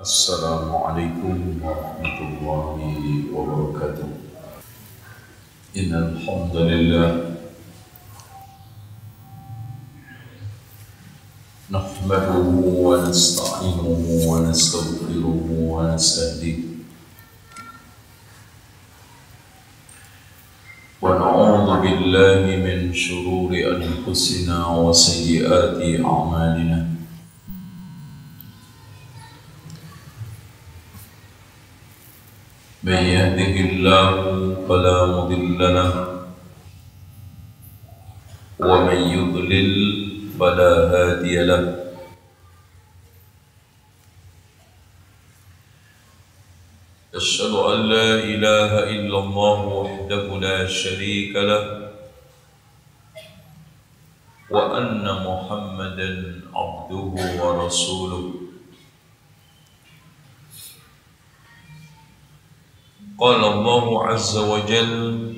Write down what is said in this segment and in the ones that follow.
السلام عليكم ورحمة الله وبركاته. إن الحمد لله نحمده ونستعينه ونستغفره ونستهديه. ونعوذ بالله من شرور أنفسنا وسيئات أعمالنا. من يهده الله فلا مضل له ومن يضلل فلا هادي له. أشهد أن لا إله إلا الله وحده لا شريك له وأن محمدا عبده ورسوله. قال الله عز وجل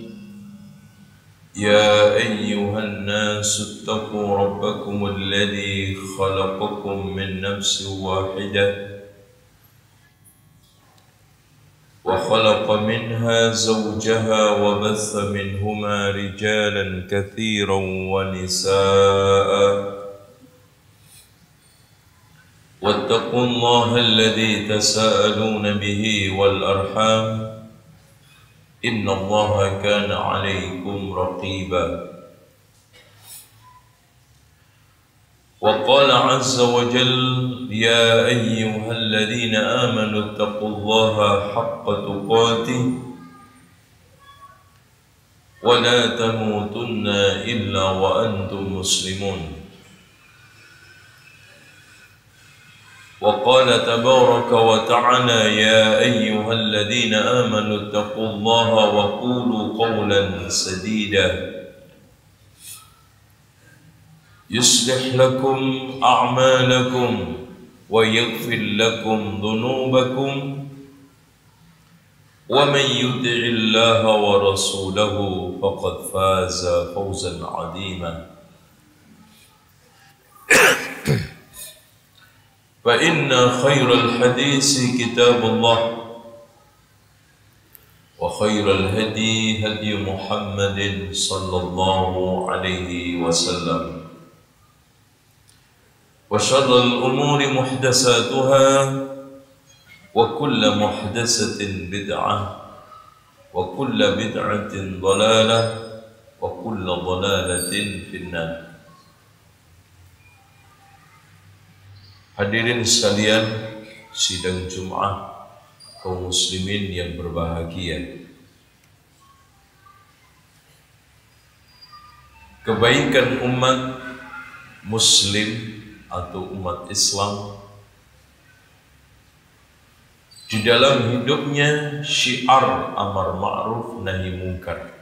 يا أيها الناس اتقوا ربكم الذي خلقكم من نفس واحدة وخلق منها زوجها وبث منهما رجالا كثيرا ونساء. واتقوا الله الذي تساءلون به والأرحام إن الله كان عليكم رقيبا. وقال عز وجل يا أيها الذين آمنوا اتقوا الله حق تقاته ولا تموتن إلا وأنتم مسلمون. وقال تبارك وتعالى يا أيها الذين آمنوا اتقوا الله وقولوا قولا سديدا. يصلح لكم أعمالكم ويغفر لكم ذنوبكم ومن يطع الله ورسوله فقد فاز فوزا عظيما. فإن خير الحديث كتاب الله وخير الهدي هدي محمد صلى الله عليه وسلم وشر الأمور محدثاتها وكل محدثة بدعة وكل بدعة ضلالة وكل ضلالة في النار Hadirin sekalian, sidang Jum'ah kaum muslimin yang berbahagia. Kebaikan umat muslim atau umat Islam di dalam hidupnya syiar amar ma'ruf nahi mungkar.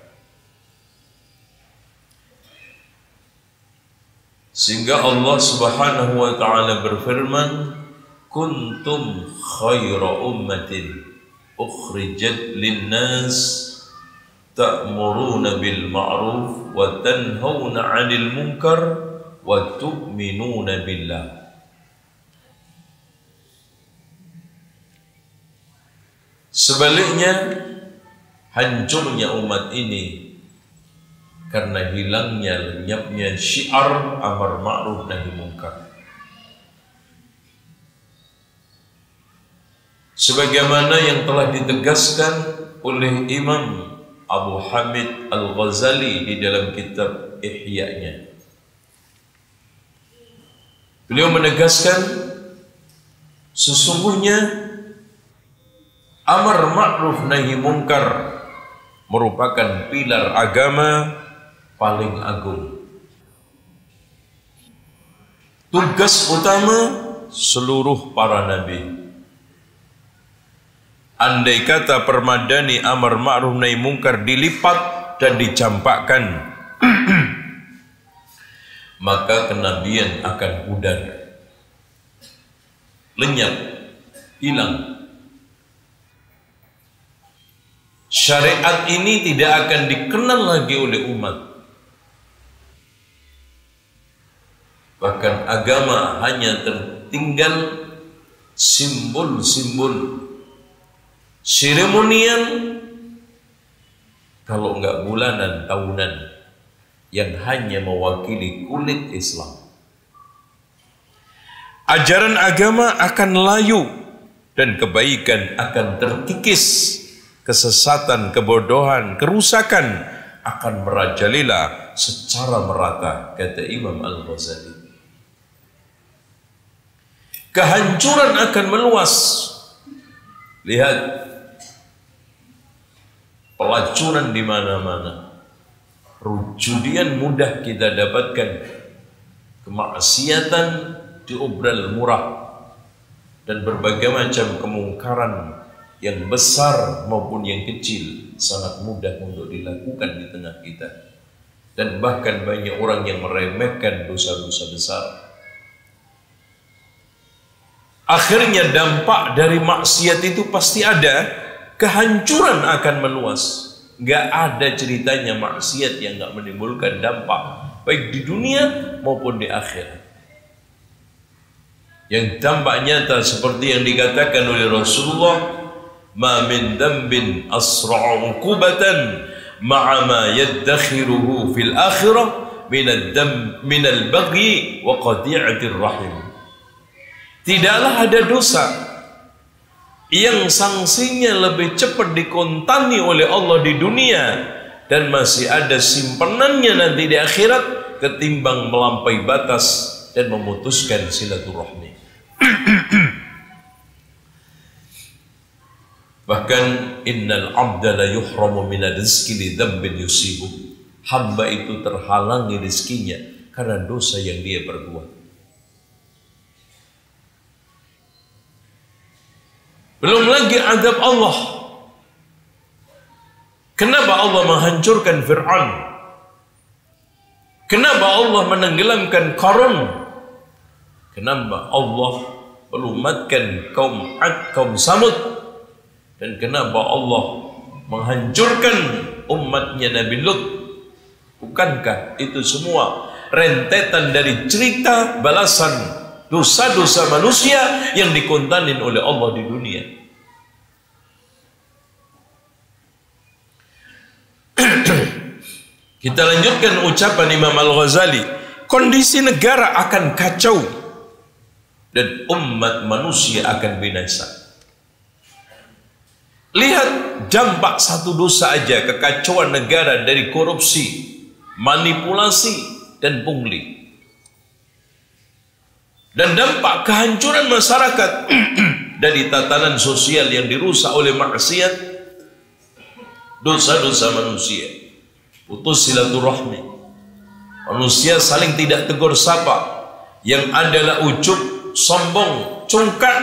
Sehingga Allah Subhanahu wa taala berfirman, "Kuntum khaira ummatin ukhrijat lin-nas ta'muruna bil ma'ruf wa tanhauna 'anil munkar wa tu'minuna billah." Sebaliknya hancurnya umat ini karena hilangnya lenyapnya syiar amar ma'ruf nahi munkar. Sebagaimana yang telah ditegaskan oleh Imam Abu Hamid Al-Ghazali di dalam kitab Ihya-nya. Beliau menegaskan sesungguhnya amar ma'ruf nahi munkar merupakan pilar agama paling agung. Tugas utama seluruh para nabi. Andai kata permadani amar ma'ruf nahi mungkar dilipat dan dicampakkan, maka kenabian akan pudar, lenyap, hilang. Syariat ini tidak akan dikenal lagi oleh umat. Bahkan agama hanya tertinggal simbol-simbol seremonial kalau enggak bulanan tahunan yang hanya mewakili kulit Islam. Ajaran agama akan layu dan kebaikan akan terkikis. Kesesatan, kebodohan, kerusakan akan merajalela secara merata, kata Imam Al-Ghazali. Kehancuran akan meluas. Lihat pelacuran di mana-mana. Rujudian mudah kita dapatkan. Kemaksiatan diobral murah dan berbagai macam kemungkaran yang besar maupun yang kecil sangat mudah untuk dilakukan di tengah kita dan bahkan banyak orang yang meremehkan dosa-dosa besar akhirnya dampak dari maksiat itu pasti ada. Kehancuran akan meluas. Gak ada ceritanya maksiat yang gak menimbulkan dampak. Baik di dunia maupun di akhirat. Yang dampak nyata seperti yang dikatakan oleh Rasulullah ma min dambin asra'u uqubatan ma'a ma yaddakhiruhu fil akhirah min ad-dam min al-baghi wa qati'atir rahim tidaklah ada dosa yang sanksinya lebih cepat dikontani oleh Allah di dunia dan masih ada simpenannya nanti di akhirat ketimbang melampaui batas dan memutuskan silaturahmi Bahkan innal abda la yuhramu min rizqi li dzambin yusibu. Hamba itu terhalangi rezekinya karena dosa yang dia perbuat. Belum lagi adab Allah. Kenapa Allah menghancurkan Fir'aun? Kenapa Allah menenggelamkan Qarun? Kenapa Allah melumatkan kaum Ad, kaum Samud? Dan kenapa Allah menghancurkan umatnya Nabi Lut? Bukankah itu semua rentetan dari cerita balasan dosa-dosa manusia yang dikontanin oleh Allah di dunia? Kita lanjutkan ucapan Imam Al-Ghazali. Kondisi negara akan kacau dan umat manusia akan binasa. Lihat dampak satu dosa aja kekacauan negara dari korupsi, manipulasi dan pungli. Dan dampak kehancuran masyarakat dari tatanan sosial yang dirusak oleh maksiat, dosa-dosa manusia, putus silaturahmi, manusia saling tidak tegur sapa, yang adalah ucup, sombong, congkak,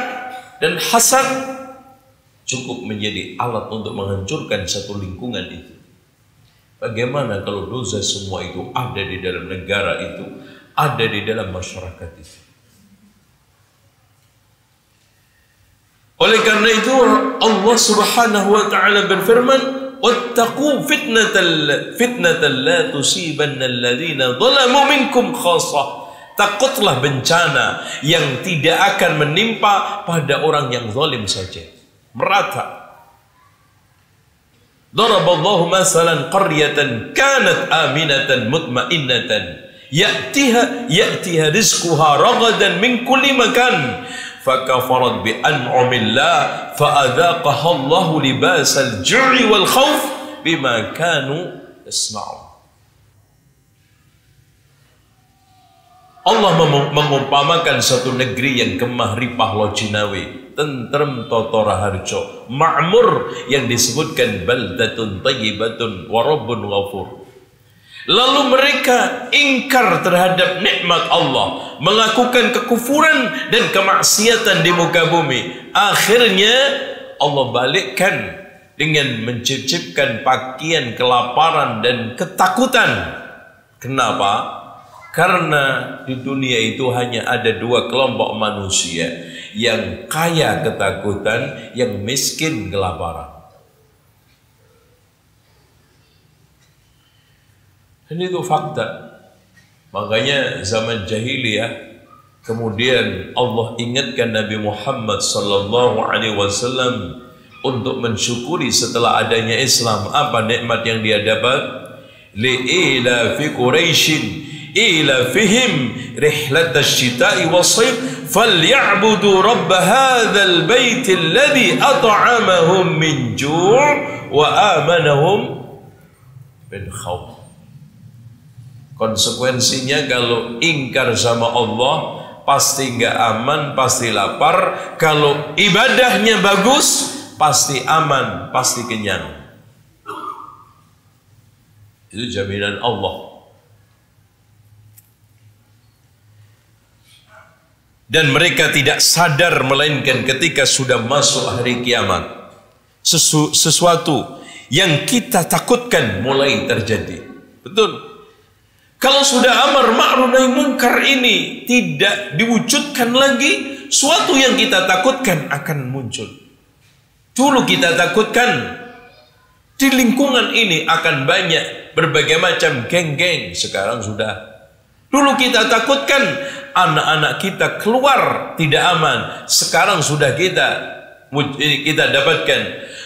dan hasad cukup menjadi alat untuk menghancurkan satu lingkungan itu. Bagaimana kalau dosa semua itu ada di dalam negara itu, ada di dalam masyarakat itu? Oleh karena itu Allah Subhanahu wa taala berfirman, "Wattaqu fitnatal fitnatal la tusibanna alladhina dhalamu minkum khassah." Takutlah bencana yang tidak akan menimpa pada orang yang zalim saja merata. Daraballahu masalan qaryatan kanat aminatan mutmainnatan ya'tiha ya'tiha rizquha ragadan min kulli makan fakafarat bi an'amillah fa'adhaqaha Allahu libasal ju'i wal khawf bima yasna'un Allah mengumpamakan satu negeri yang kemah ripah lojinawi, tentrem totora harjo, ma'mur yang disebutkan baldatun tayyibatun warabun ghafur. Lalu mereka ingkar terhadap nikmat Allah, melakukan kekufuran dan kemaksiatan di muka bumi. Akhirnya Allah balikkan dengan menciptakan pakaian kelaparan dan ketakutan. Kenapa? Karena di dunia itu hanya ada dua kelompok manusia yang kaya ketakutan, yang miskin kelaparan. Dan itu fakta. Makanya zaman jahiliyah Kemudian Allah ingatkan Nabi Muhammad sallallahu alaihi wasallam untuk mensyukuri setelah adanya Islam apa nikmat yang dia dapat ila fi quraishin ila fihim rihlat asy-syita'i was-sayf falyabudu rabb hadzal bait alladhi at'amahum min ju' wa amanahum min khawf konsekuensinya kalau ingkar sama Allah pasti nggak aman, pasti lapar. Kalau ibadahnya bagus, pasti aman, pasti kenyang. Itu jaminan Allah. Dan mereka tidak sadar melainkan ketika sudah masuk hari kiamat. Sesu, sesuatu yang kita takutkan mulai terjadi. Betul. Kalau sudah amar ma'ruf nahi mungkar ini tidak diwujudkan lagi, suatu yang kita takutkan akan muncul. Dulu kita takutkan di lingkungan ini akan banyak berbagai macam geng-geng, sekarang sudah. Dulu kita takutkan anak-anak kita keluar tidak aman, sekarang sudah kita kita dapatkan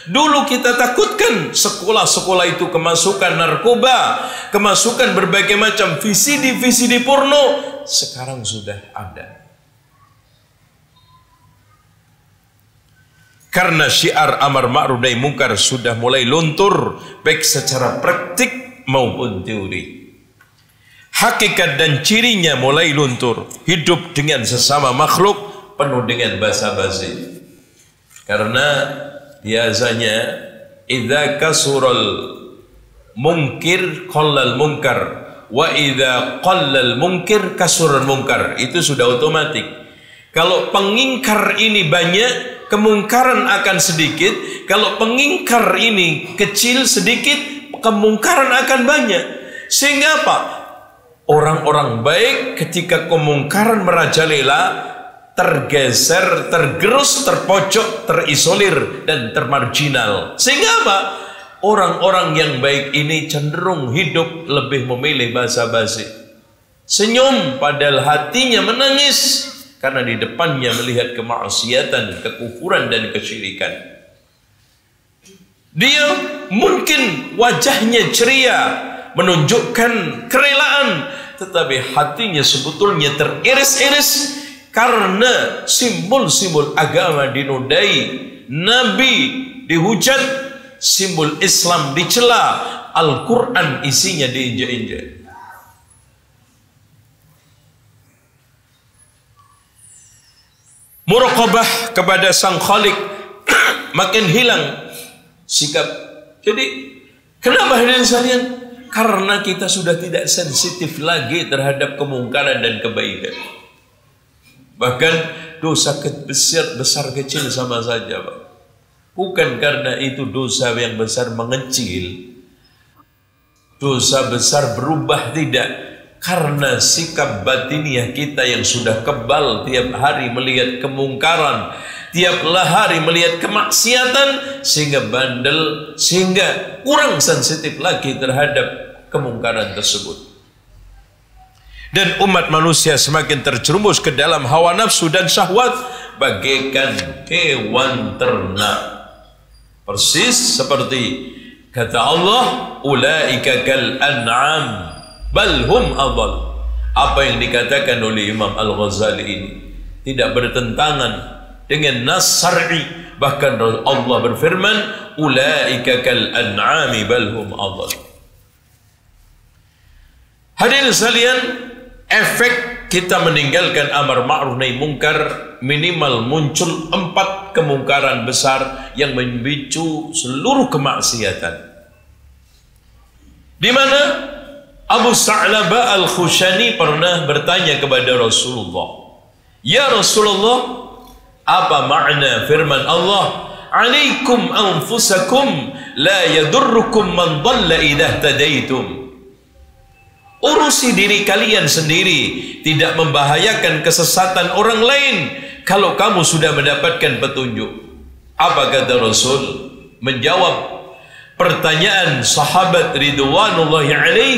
Dulu kita takutkan sekolah-sekolah itu kemasukan narkoba, kemasukan berbagai macam VCD-VCD porno. Sekarang sudah ada. Karena syiar amar ma'ruf nahi mungkar sudah mulai luntur baik secara praktik maupun teori. Hakikat dan cirinya mulai luntur. Hidup dengan sesama makhluk penuh dengan basa-basi. Karena biasanya idza kasural mungkir qallal munkar. Wa idza qallal munkir kasural munkar. Itu sudah otomatis kalau pengingkar ini banyak kemungkaran akan sedikit. Kalau pengingkar ini kecil sedikit kemungkaran akan banyak. Sehingga apa? Orang-orang baik ketika kemungkaran merajalela tergeser, tergerus, terpojok, terisolir dan termarginal. Sehingga apa? Orang-orang yang baik ini cenderung hidup lebih memilih bahasa basi. Senyum padahal hatinya menangis karena di depannya melihat kemaksiatan, kekufuran dan kesyirikan. Dia mungkin wajahnya ceria, menunjukkan kerelaan, tetapi hatinya sebetulnya teriris-iris karena simbol-simbol agama dinodai Nabi dihujat simbol Islam dicela Al-Quran isinya diinjak-injak. Muraqabah kepada sang khalik makin hilang sikap. Jadi kenapa hadirin sekalian? Karena kita sudah tidak sensitif lagi terhadap kemungkaran dan kebaikan Bahkan dosa besar, besar kecil sama saja Pak. Bukan karena itu dosa yang besar mengecil. Dosa besar berubah tidak. Karena sikap batiniah kita yang sudah kebal tiap hari melihat kemungkaran, tiap hari melihat kemaksiatan, sehingga bandel, sehingga kurang sensitif lagi terhadap kemungkaran tersebut dan umat manusia semakin terjerumus ke dalam hawa nafsu dan syahwat bagaikan hewan ternak. Persis seperti kata Allah ulaika kal an'am bal hum adall. Apa yang dikatakan oleh Imam Al-Ghazali ini tidak bertentangan dengan nas bahkan Allah berfirman ulaika kal an'ami bal hum adall. Hadirin sekalian, efek kita meninggalkan amar ma'ruf nahi mungkar minimal muncul empat kemungkaran besar yang memicu seluruh kemaksiatan. Di mana Abu Sa'laba Al-Khushani pernah bertanya kepada Rasulullah, "Ya Rasulullah, apa makna firman Allah, 'Alaikum anfusakum la yadurrukum man dhalla idza tadaitum." Urusi diri kalian sendiri, tidak membahayakan kesesatan orang lain kalau kamu sudah mendapatkan petunjuk. Apa kata Rasul? Menjawab pertanyaan sahabat ridwanullahi alaih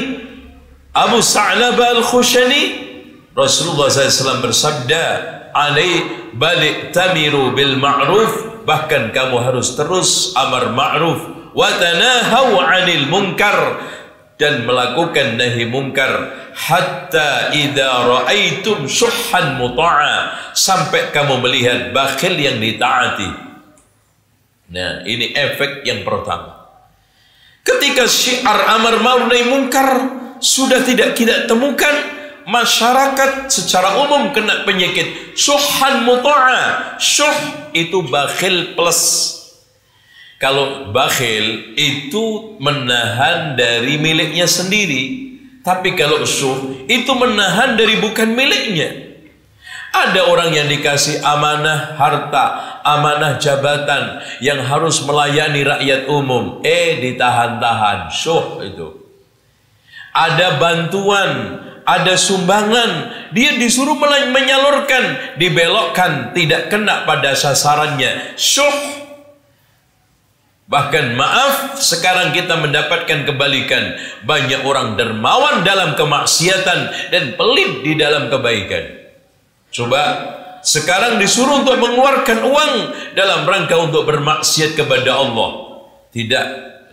Abu Sa'labah al-Khushani Rasulullah SAW bersabda, "Alai balik tamiru bil ma'ruf." Bahkan kamu harus terus amar ma'ruf wa tanahau 'anil munkar dan melakukan nahi munkar hatta idza raaitum muta'a sampai kamu melihat bakhil yang ditaati. Nah, ini efek yang pertama. Ketika syiar amar ma'ruf nahi munkar sudah tidak kita temukan, masyarakat secara umum kena penyakit syuhan muta'a syuh itu bakhil plus kalau bakhil itu menahan dari miliknya sendiri tapi kalau syuh itu menahan dari bukan miliknya ada orang yang dikasih amanah harta, amanah jabatan yang harus melayani rakyat umum. Eh ditahan-tahan, syuh itu. Ada bantuan ada sumbangan, dia disuruh menyalurkan, dibelokkan, tidak kena pada sasarannya. Syuh. Bahkan maaf, sekarang kita mendapatkan kebalikan. Banyak orang dermawan dalam kemaksiatan dan pelit di dalam kebaikan. Coba sekarang disuruh untuk mengeluarkan uang dalam rangka untuk bermaksiat kepada Allah. Tidak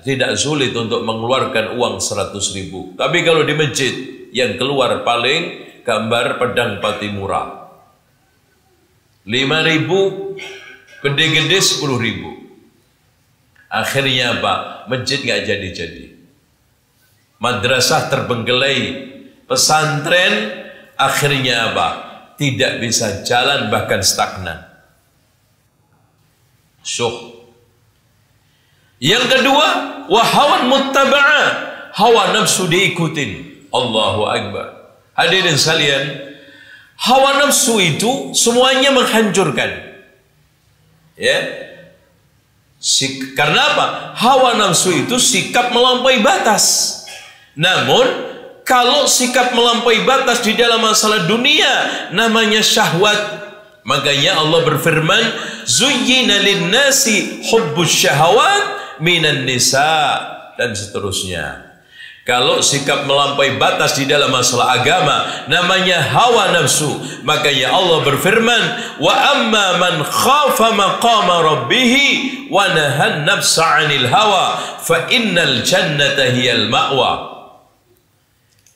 tidak sulit untuk mengeluarkan uang 100 ribu. Tapi kalau di masjid yang keluar paling gambar pedang Patimura. 5 ribu, gede-gede 10 ribu. Akhirnya apa? Masjid nggak jadi-jadi. Madrasah terbengkelai. Pesantren akhirnya apa? Tidak bisa jalan bahkan stagnan. Syuh yang kedua, wahawan muttaba'a, hawa nafsu diikutin. Allahu Akbar. Hadirin sekalian, hawa nafsu itu semuanya menghancurkan. Ya. Sik karena apa? Hawa nafsu itu sikap melampaui batas. Namun kalau sikap melampaui batas di dalam masalah dunia namanya syahwat. Makanya Allah berfirman, "Zuyyina lin-nasi hubbus syahawat minan nisa dan seterusnya. Kalau sikap melampaui batas di dalam masalah agama namanya hawa nafsu. Makanya Allah berfirman, "Wa amma man khafa maqama rabbih wa nahan nafsa 'anil hawa fa innal jannata hiyal ma'wa."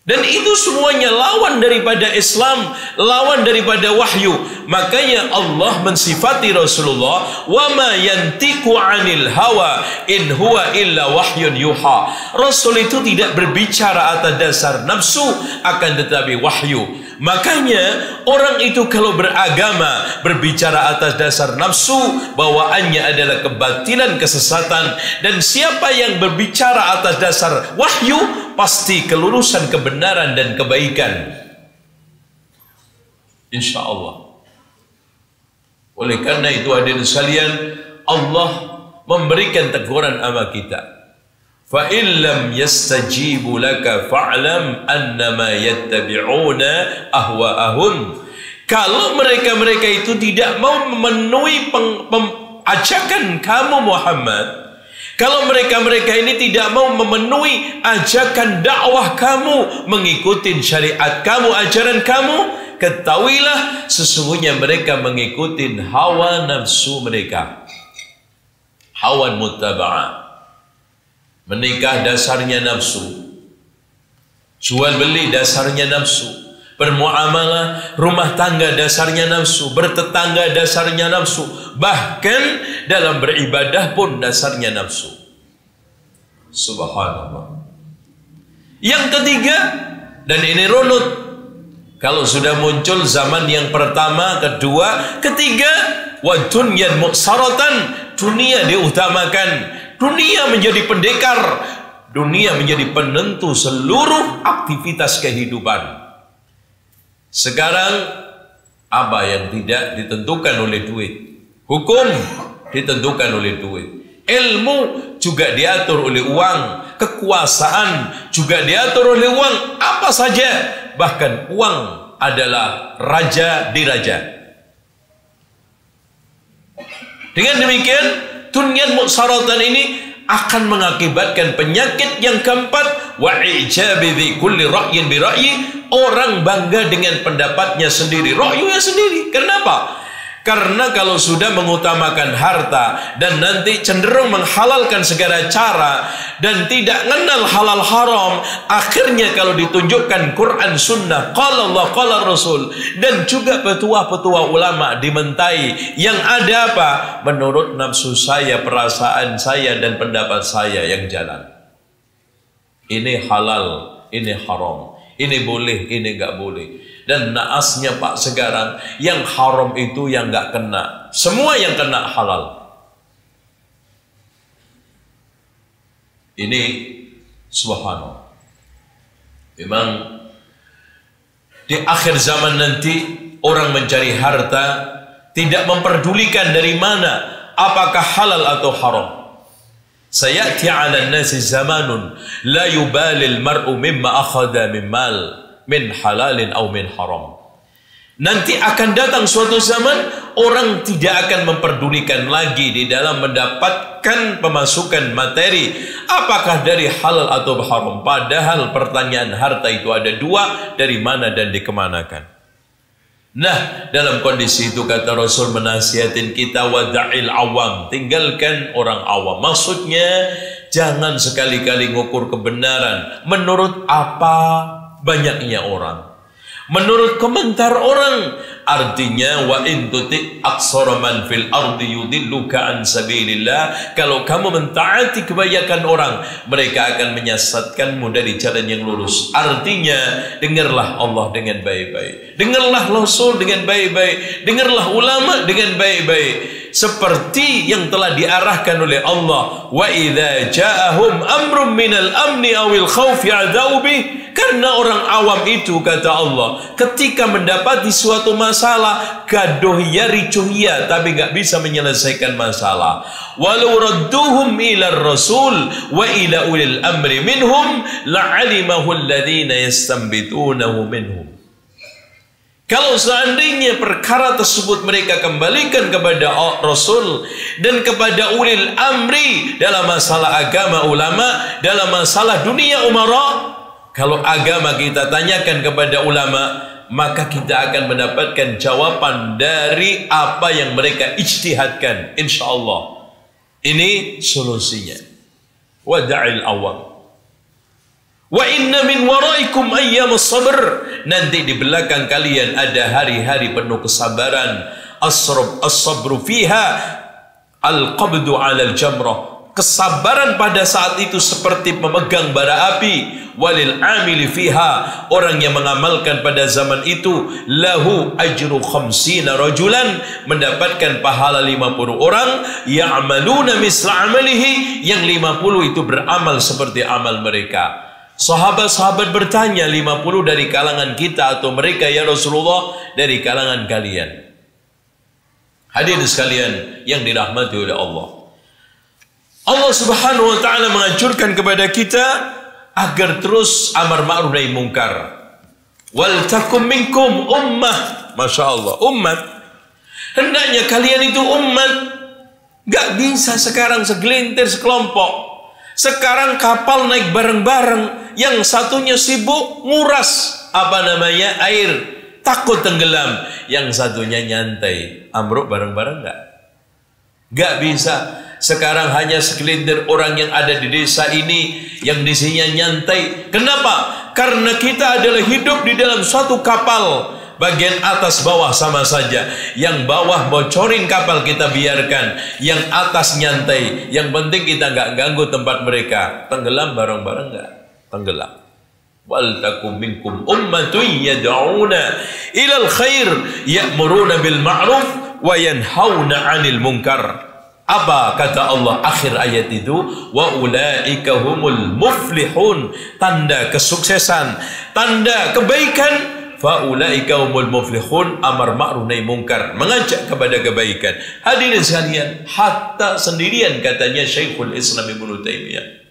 Dan itu semuanya lawan daripada Islam, lawan daripada wahyu. Makanya Allah mensifati Rasulullah, "Wa ma yantiqu 'anil hawa in huwa illa wahyun yuha." Rasul itu tidak berbicara atas dasar nafsu, akan tetapi wahyu. Makanya orang itu kalau beragama berbicara atas dasar nafsu bawaannya adalah kebatilan kesesatan dan siapa yang berbicara atas dasar wahyu pasti kelurusan kebenaran dan kebaikan. Insya Allah. Oleh karena itu hadirin sekalian Allah memberikan teguran sama kita. Fa in lam yastajibu laka fa'lam annama yattabi'una. Kalau mereka-mereka itu tidak mau memenuhi peng, pem, ajakan kamu Muhammad, kalau mereka-mereka ini tidak mau memenuhi ajakan dakwah kamu, mengikuti syariat kamu, ajaran kamu, ketahuilah sesungguhnya mereka mengikuti hawa nafsu mereka. Hawa mutaba'ah Menikah dasarnya nafsu. Jual beli dasarnya nafsu. Bermuamalah rumah tangga dasarnya nafsu. Bertetangga dasarnya nafsu. Bahkan dalam beribadah pun dasarnya nafsu. Subhanallah. Yang ketiga, dan ini runut. Kalau sudah muncul zaman yang pertama, kedua, ketiga, wa dunyan muksaratan, dunia diutamakan Dunia menjadi pendekar, dunia menjadi penentu seluruh aktivitas kehidupan. Sekarang apa yang tidak ditentukan oleh duit? Hukum ditentukan oleh duit. Ilmu juga diatur oleh uang, kekuasaan juga diatur oleh uang, apa saja. Bahkan uang adalah raja di raja. Dengan demikian, tunyan muksaratan ini akan mengakibatkan penyakit yang keempat wa ijabi kulli ra'yin bi ra'yi. Orang bangga dengan pendapatnya sendiri ra'yunya sendiri. Kenapa karena kalau sudah mengutamakan harta dan nanti cenderung menghalalkan segala cara dan tidak mengenal halal haram, akhirnya kalau ditunjukkan Quran Sunnah, qala Allah, qala Rasul dan juga petua-petua ulama dimentai yang ada apa? Menurut nafsu saya, perasaan saya dan pendapat saya yang jalan. Ini halal, ini haram. Ini boleh, ini enggak boleh. Dan naasnya Pak sekarang, yang haram itu yang nggak kena. Semua yang kena halal. Ini subhanallah. Memang di akhir zaman nanti orang mencari harta tidak memperdulikan dari mana apakah halal atau haram. Sayati 'ala an-nasi zamanun la yubali al-mar'u mimma akhadha min mal min halalin au min haram. Nanti akan datang suatu zaman orang tidak akan memperdulikan lagi di dalam mendapatkan pemasukan materi apakah dari halal atau haram. Padahal pertanyaan harta itu ada dua dari mana dan dikemanakan. Nah, dalam kondisi itu kata Rasul menasihatin kita wada'il awam, tinggalkan orang awam. Maksudnya jangan sekali-kali ngukur kebenaran menurut apa banyaknya orang. Menurut komentar orang, artinya wa in tuti aksara man fil ardi yudilluka an sabilillah. Kalau kamu mentaati kebanyakan orang, mereka akan menyesatkanmu dari jalan yang lurus. Artinya, dengarlah Allah dengan baik-baik. Dengarlah Rasul dengan baik-baik. Dengarlah ulama dengan baik-baik seperti yang telah diarahkan oleh Allah. Wa idza ja'ahum amrun minal amni awil khawfi adzau karena orang awam itu kata Allah ketika mendapati suatu masalah gaduh ya ricuh ya tapi enggak bisa menyelesaikan masalah. Walau radduhum ila rasul wa ila ulil amri minhum la'alimahu alladhina yastanbitunahu minhum kalau seandainya perkara tersebut mereka kembalikan kepada Rasul dan kepada ulil amri dalam masalah agama ulama, dalam masalah dunia umara, kalau agama kita tanyakan kepada ulama, maka kita akan mendapatkan jawaban dari apa yang mereka ijtihadkan insyaallah. Ini solusinya. Wada'il awam. Wa inna min waraikum ayyam sabr. Nanti di belakang kalian ada hari-hari penuh kesabaran. Asrab as-sabru fiha al-qabdu 'ala al-jamrah. Kesabaran pada saat itu seperti memegang bara api. Walil amili fiha orang yang mengamalkan pada zaman itu lahu ajru khamsina rajulan mendapatkan pahala 50 orang ya'maluna misla amalihi yang 50 itu beramal seperti amal mereka. Sahabat-sahabat bertanya 50 dari kalangan kita atau mereka ya Rasulullah dari kalangan kalian. Hadirin sekalian yang dirahmati oleh Allah. Allah Subhanahu wa taala menganjurkan kepada kita agar terus amar ma'ruf nahi mungkar. Wal takum minkum ummah. Masya Allah, umat. Hendaknya kalian itu umat. Gak bisa sekarang segelintir sekelompok. Sekarang kapal naik bareng-bareng yang satunya sibuk nguras apa namanya air takut tenggelam. Yang satunya nyantai ambruk bareng-bareng enggak enggak bisa. Sekarang hanya segelintir orang yang ada di desa ini yang di sini nyantai. Kenapa? Karena kita adalah hidup di dalam suatu kapal bagian atas bawah sama saja yang bawah bocorin kapal kita biarkan yang atas nyantai yang penting kita nggak ganggu tempat mereka tenggelam bareng-bareng nggak tenggelam. Wal takum minkum ummatun yad'una ila al-khair ya'muruna bil ma'ruf wa yanhauna 'anil munkar. Apa kata Allah akhir ayat itu? Wa ulaika humul muflihun. Tanda kesuksesan, tanda kebaikan fa ulaika humul muflihun amar ma'ruf nahi munkar mengajak kepada kebaikan hadirin sekalian hatta sendirian katanya Syekhul Islam Ibnu Taimiyah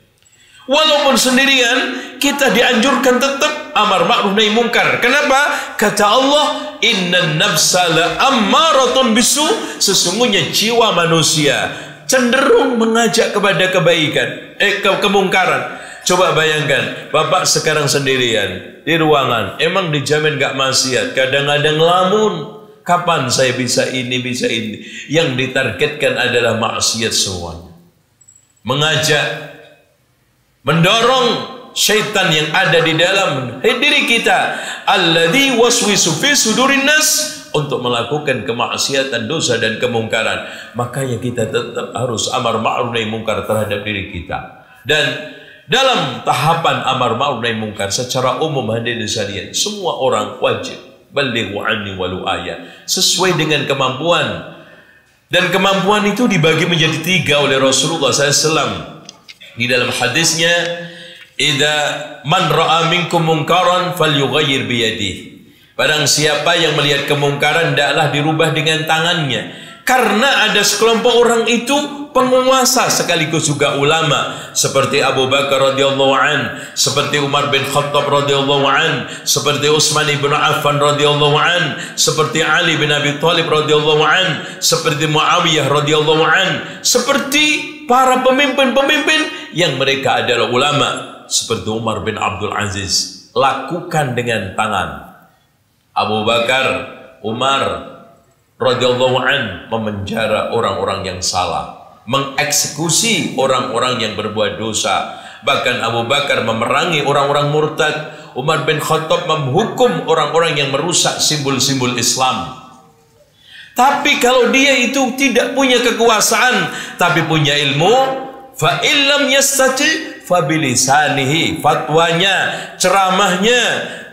Walaupun sendirian, kita dianjurkan tetap amar ma'ruf nahi mungkar. Kenapa? Kata Allah, "Innan nafsa la ammaratun bisu." Sesungguhnya jiwa manusia cenderung mengajak kepada kebaikan, eh ke kemungkaran. Coba bayangkan, bapak sekarang sendirian di ruangan, emang dijamin gak maksiat, kadang-kadang lamun. Kapan saya bisa ini, bisa ini? Yang ditargetkan adalah maksiat semuanya. Mengajak, mendorong syaitan yang ada di dalam diri kita. Alladhi waswisu fi sudurin nas untuk melakukan kemaksiatan, dosa dan kemungkaran, makanya kita tetap harus amar ma'ruf nahi mungkar terhadap diri kita. Dan dalam tahapan amar ma'ruf nahi mungkar secara umum hadirin sekalian, semua orang wajib balighu anni walu ayat sesuai dengan kemampuan. Dan kemampuan itu dibagi menjadi tiga oleh Rasulullah SAW. Di dalam hadisnya, "Idza man ra'a minkum munkaran falyughayyir biyadihi." Barang siapa yang melihat kemungkaran tidaklah dirubah dengan tangannya. Karena ada sekelompok orang itu penguasa sekaligus juga ulama seperti Abu Bakar radhiyallahu an, seperti Umar bin Khattab radhiyallahu an, seperti Utsman bin Affan radhiyallahu an, seperti Ali bin Abi Thalib radhiyallahu an, seperti Muawiyah radhiyallahu an, seperti para pemimpin-pemimpin yang mereka adalah ulama seperti Umar bin Abdul Aziz. Lakukan dengan tangan. Abu Bakar, Umar radhiyallahu an memenjara orang-orang yang salah, mengeksekusi orang-orang yang berbuat dosa. Bahkan Abu Bakar memerangi orang-orang murtad, Umar bin Khattab menghukum orang-orang yang merusak simbol-simbol Islam. Tapi kalau dia itu tidak punya kekuasaan tapi punya ilmu, fa illam yastati fa bilisanihi, fatwanya, ceramahnya,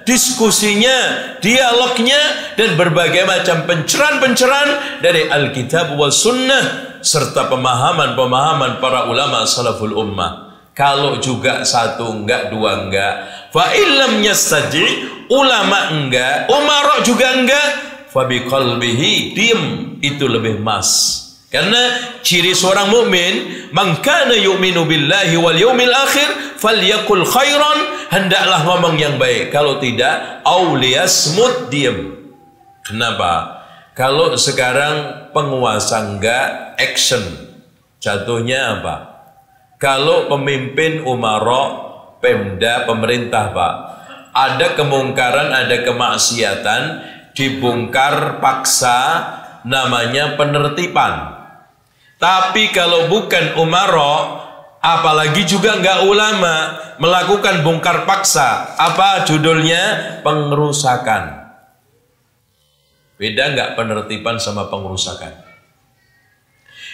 diskusinya, dialognya dan berbagai macam pencerahan-pencerahan dari Alkitab wa Sunnah serta pemahaman-pemahaman para ulama salaful ummah. Kalau juga satu enggak, dua enggak, fa illam yastaji ulama enggak, umara juga enggak, fa biqalbihi diem itu lebih mas. Karena ciri seorang mukmin, man kana yu'minu billahi wal yaumil akhir falyakul khairan, hendaklah ngomong yang baik. Kalau tidak, auliyasmut diem. Kenapa? Kalau sekarang penguasa enggak action, jatuhnya apa? Kalau pemimpin umaro, pemda, pemerintah pak, ada kemungkaran, ada kemaksiatan, dibongkar paksa, namanya penertiban. Tapi kalau bukan umaro, apalagi juga nggak ulama melakukan bongkar paksa, apa judulnya? Pengerusakan. Beda nggak penertiban sama pengerusakan?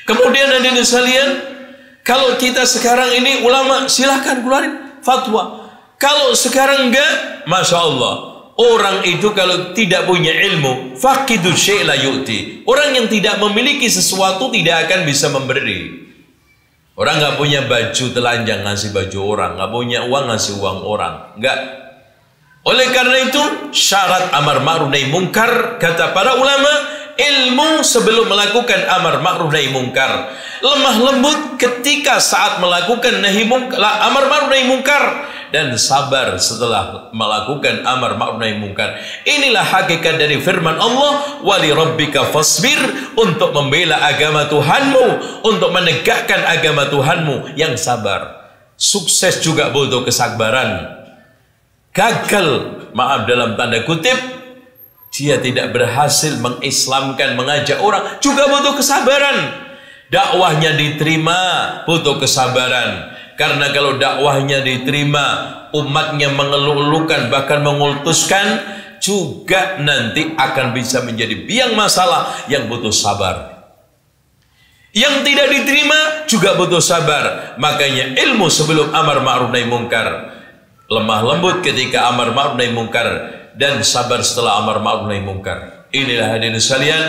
Kemudian ada sekalian, kalau kita sekarang ini ulama silahkan keluarin fatwa. Kalau sekarang enggak, masya Allah, Orang itu kalau tidak punya ilmu, fakidu syai'la yu'ti. Orang yang tidak memiliki sesuatu tidak akan bisa memberi. Orang nggak punya baju telanjang ngasih baju orang, nggak punya uang ngasih uang orang, nggak. Oleh karena itu syarat amar ma'ruf nahi mungkar kata para ulama ilmu sebelum melakukan amar ma'ruf nahi mungkar. Lemah lembut ketika saat melakukan nahi mungkar amar ma'ruf nahi mungkar dan sabar setelah melakukan amar ma'ruf nahi munkar. Inilah hakikat dari firman Allah, "Wali rabbika fasbir" untuk membela agama Tuhanmu, untuk menegakkan agama Tuhanmu yang sabar. Sukses juga butuh kesabaran. Gagal, maaf dalam tanda kutip, dia tidak berhasil mengislamkan, mengajak orang, juga butuh kesabaran. Dakwahnya diterima, butuh kesabaran karena kalau dakwahnya diterima, umatnya mengeluh-elukan bahkan mengultuskan, juga nanti akan bisa menjadi biang masalah yang butuh sabar. Yang tidak diterima juga butuh sabar. Makanya ilmu sebelum amar ma'ruf nahi mungkar. Lemah lembut ketika amar ma'ruf nahi mungkar dan sabar setelah amar ma'ruf nahi mungkar. Inilah hadirin sekalian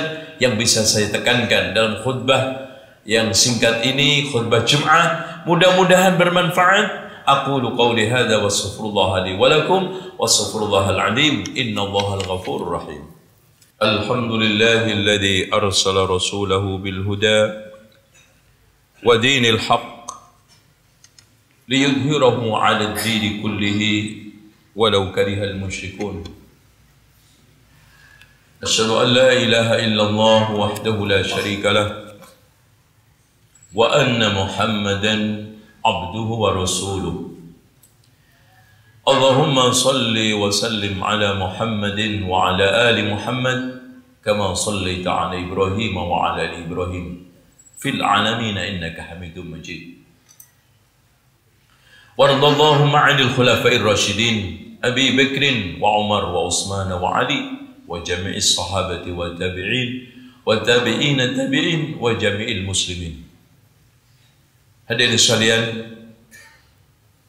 yang bisa saya tekankan dalam khutbah yang singkat ini khutbah Jum'ah Mudah-mudahan bermanfaat. أقول قولي هذا واستغفر الله لي ولكم واستغفر الله العظيم إن الله الغفور الرحيم الحمد لله الذي أرسل رسوله بالهدى ودين الحق ليظهره على الدين كله ولو كره المشركون أشهد أن لا إله إلا الله وحده لا شريك له وأن محمدا عبده ورسوله. اللهم صل وسلم على محمد وعلى آل محمد كما صليت على إبراهيم وعلى آل إبراهيم في العالمين إنك حميد مجيد. وارض اللهم عن الخلفاء الراشدين أبي بكر وعمر وعثمان وعلي وجميع الصحابة والتابعين والتابعين التابعين وجميع المسلمين. Hadirin sekalian,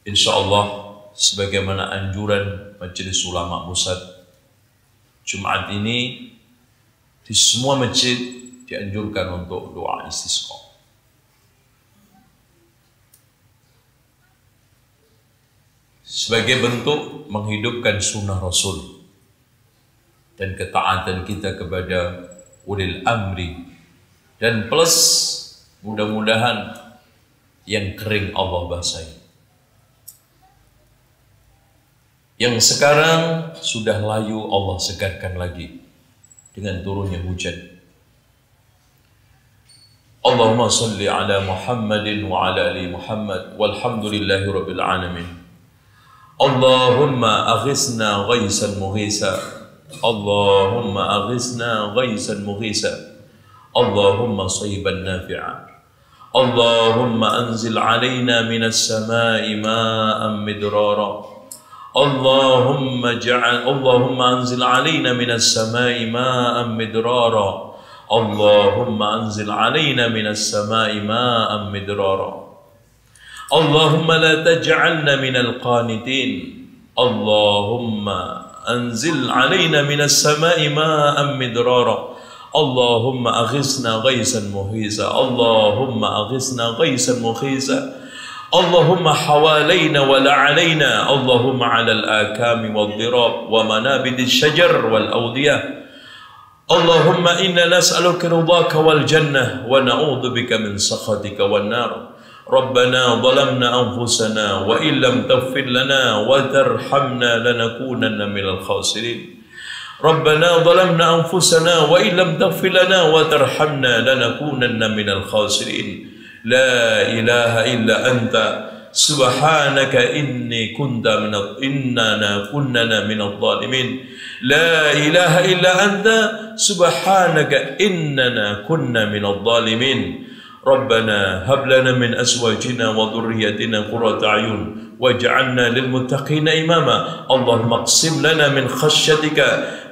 insya Allah sebagaimana anjuran Majelis Ulama Pusat Jumat ini di semua masjid dianjurkan untuk doa istisqa. Sebagai bentuk menghidupkan sunnah Rasul dan ketaatan kita kepada ulil amri dan plus mudah-mudahan yang kering Allah basahi. Yang sekarang sudah layu Allah segarkan lagi dengan turunnya hujan. Allahumma salli ala Muhammadin wa ala ali Muhammad walhamdulillahi rabbil alamin. Allahumma aghisna ghaisan mughisa. Allahumma aghisna ghaisan mughisa. Allahumma sayyiban nafi'a. اللهم أنزل علينا من السماء ماء مدرارا. اللهم اجعل اللهم أنزل علينا من السماء ماء مدرارا. اللهم أنزل علينا من السماء ماء مدرارا. اللهم لا تجعلنا من القانتين. اللهم أنزل علينا من السماء ماء مدرارا. اللهم أغثنا غيثا مغيثا. اللهم أغثنا غيثا مغيثا. اللهم حوالينا ولا علينا اللهم على الآكام والضراب ومنابد الشجر والأودية. اللهم إنا نسألك رضاك والجنة ونعوذ بك من سخطك والنار. ربنا ظلمنا أنفسنا وإن لم تغفر لنا وترحمنا لنكونن من الخاسرين. ربنا ظلمنا أنفسنا وإن لم تغفر لنا وترحمنا لنكونن من الخاسرين. لا إله إلا أنت. سبحانك إني كنت من إننا كنا من الظالمين. لا إله إلا أنت. سبحانك إننا كنا من الظالمين. ربنا هب لنا من أزواجنا وذريتنا قرة أعين واجعلنا للمتقين إماما. اللهم اقسم لنا من خشيتك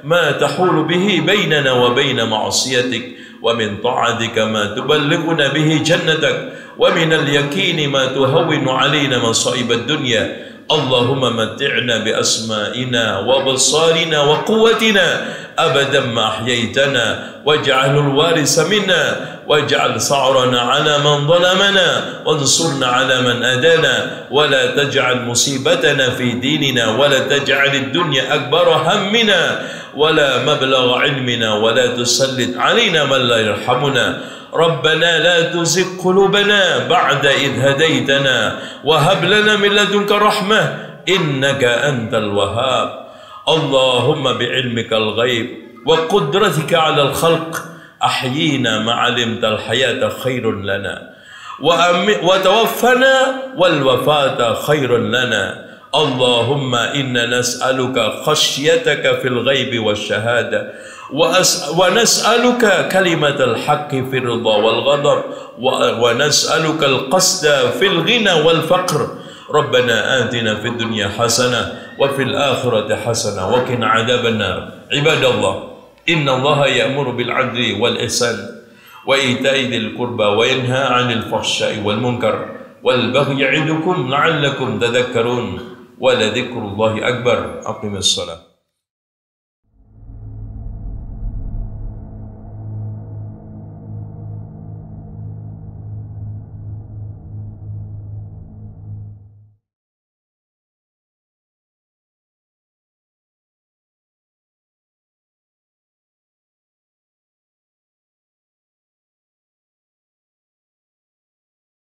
ما تحول به بيننا وبين معصيتك ومن طاعتك ما تبلغنا به جنتك ومن اليقين ما تهون علينا مصائب الدنيا. اللهم متعنا بأسمائنا وبصارنا وقوتنا أبدا ما أحييتنا. واجعل الوارث منا. واجعل صعرنا على من ظلمنا. وانصرنا على من أدانا ولا تجعل مصيبتنا في ديننا. ولا تجعل الدنيا أكبر همنا. ولا مبلغ علمنا. ولا تسلط علينا من لا يرحمنا. ربنا لا تزغ قلوبنا بعد إذ هديتنا. وهب لنا من لدنك رحمة. إنك أنت الوهاب. اللهم بعلمك الغيب وقدرتك على الخلق أحيينا ما علمت الحياة خير لنا وتوفنا والوفاة خير لنا. اللهم إنا نسألك خشيتك في الغيب والشهادة ونسألك كلمة الحق في الرضا والغضب ونسألك القصد في الغنى والفقر. ربنا آتنا في الدنيا حسنة وفي الآخرة حسنة وقنا عذاب النار. عباد الله إن الله يأمر بالعدل والإحسان وإيتاء ذي القربى وينهى عن الفحشاء والمنكر والبغي يعدكم لعلكم تذكرون ولذكر الله أكبر. أقم الصلاة.